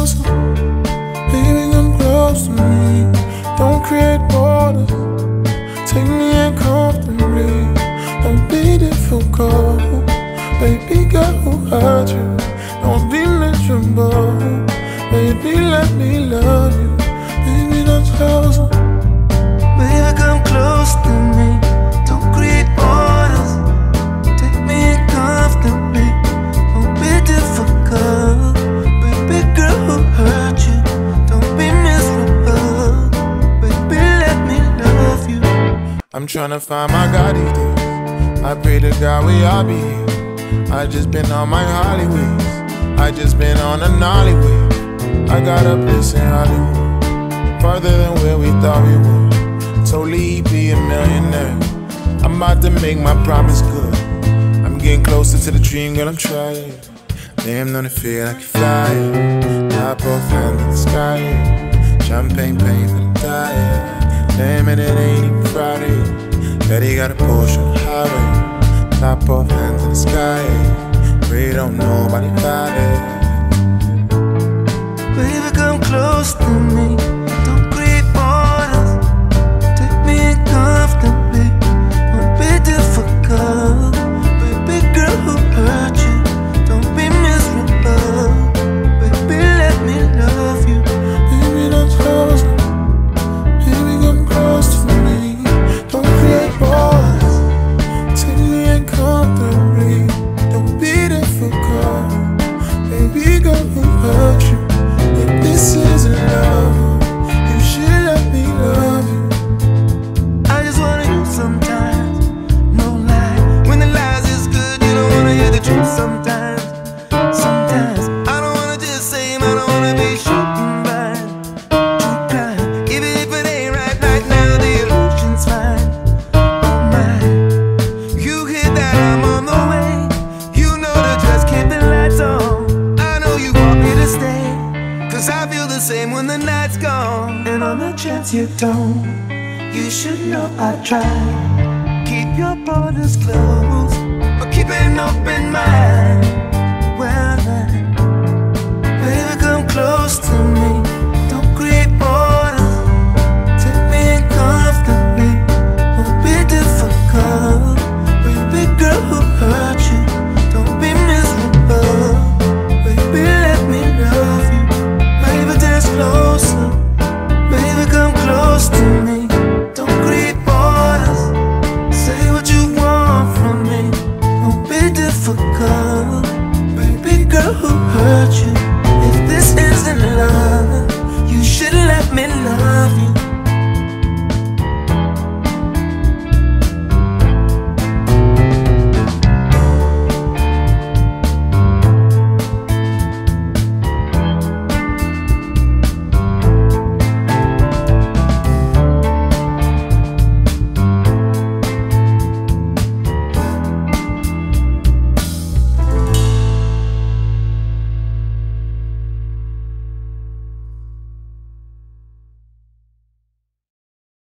closer, baby, come close to me. Don't create borders, take me in comfortably. Don't be difficult, baby girl, who hurt you? Don't be I'm tryna find my God these days. I pray to God we all be here. I just been on my Hollywood. I just been on a Nollywood. I got a place in Hollywood, farther than where we thought we would. Totally be a millionaire. I'm about to make my promise good. I'm getting closer to the dream, girl. I'm trying. Damn, don't it feel like fire? Top both hands in the sky. Champagne pain for the diet. Damn it, ain't even Friday. Betty got a Porsche on highway. Top off hands in the sky. Pray don't nobody find it. Baby, come close to me. Same when the night's gone. And on the chance you don't, you should know I try. Keep your borders closed, but keep an open mind. in love.